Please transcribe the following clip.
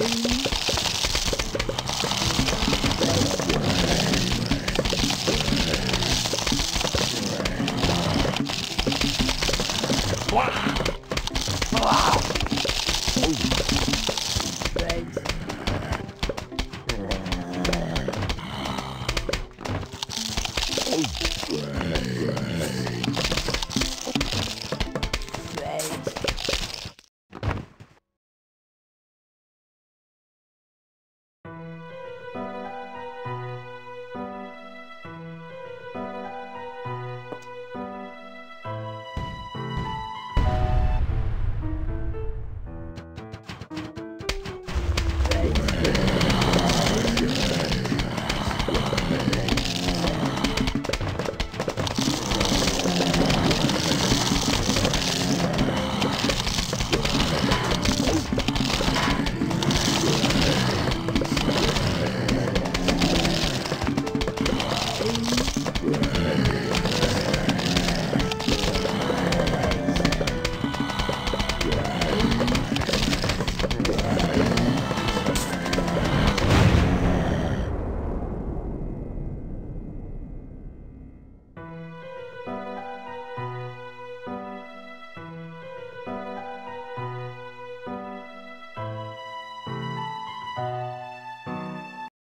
green.